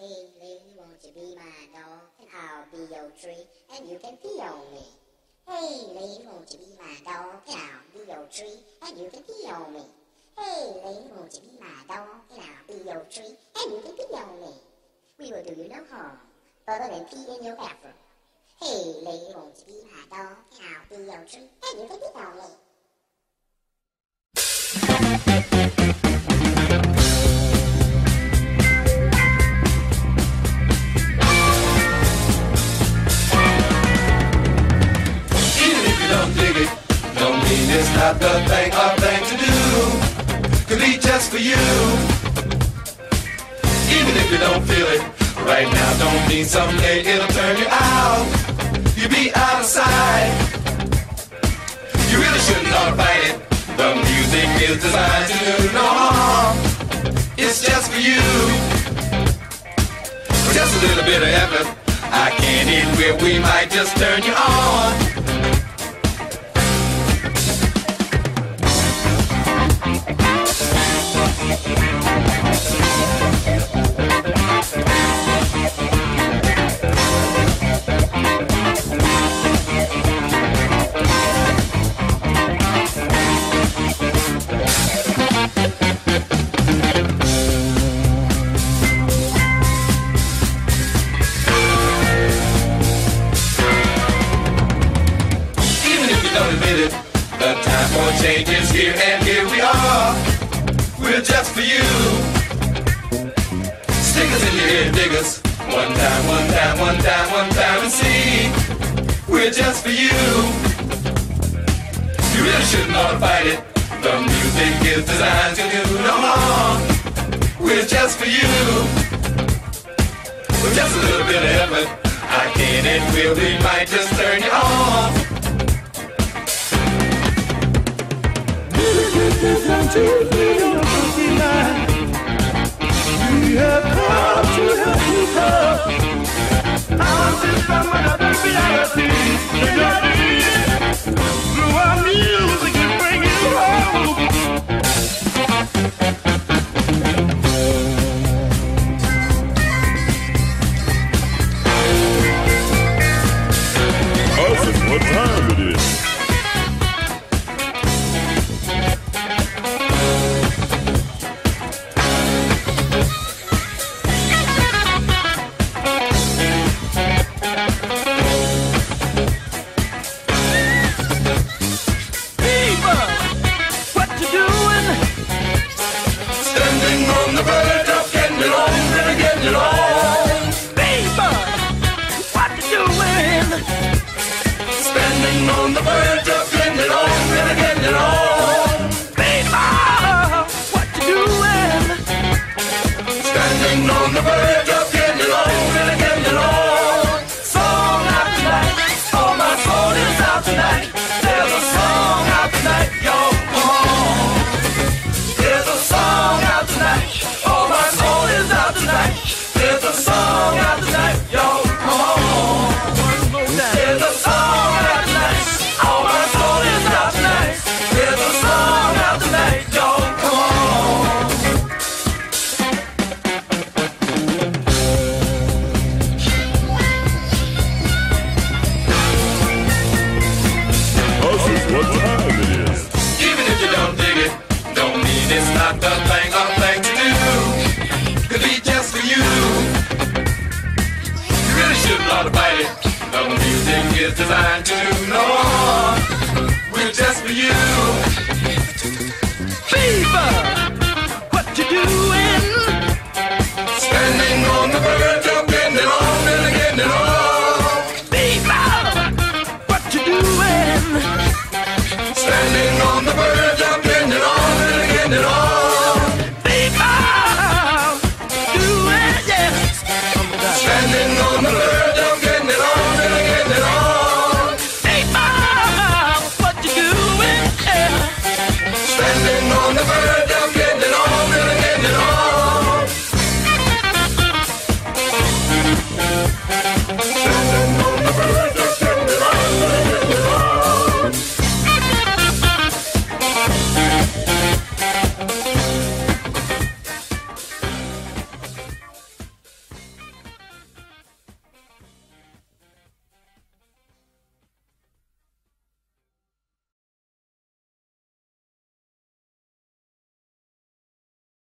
Hey, lady, won't you be my dog? And I'll be your tree, and you can pee on me. Hey, lady, won't you be my dog? And I'll be your tree, and you can pee on me. Hey, lady, won't you be my dog? And I'll be your tree, and you can pee on me. We will do you no harm, other than pee in your bathroom. Hey, lady, won't you be my dog? And I'll be your tree, and you can pee on me. Mean it's not the thing or thing to do. Could be just for you. Even if you don't feel it right now, don't mean someday it'll turn you out. You'll be out of sight. You really shouldn't to fight it. The music is designed to do no harm. It's just for you. Just a little bit of effort. I can't eat where we might just turn you on. It, the time for change is here, and here we are. We're just for you. Stickers in your ear, diggers. One time, one time, one time, one time, and see. We're just for you. You really shouldn't ought to fight it. The music is designed to do no harm. We're just for you. With just a little bit of effort, I can and will, we might just turn you on. What time On the verge of it on and getting it on. Fever, what you doing? Standing on the verge can to no. We're just for you. Fever, what you doing? Standing on the verge of on and again and on. Fever, what you doing? Standing on the.